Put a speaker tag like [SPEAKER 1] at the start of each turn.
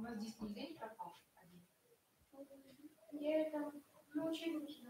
[SPEAKER 1] У нас здесь нигде не пропал один.
[SPEAKER 2] Я там ну, на учебнике.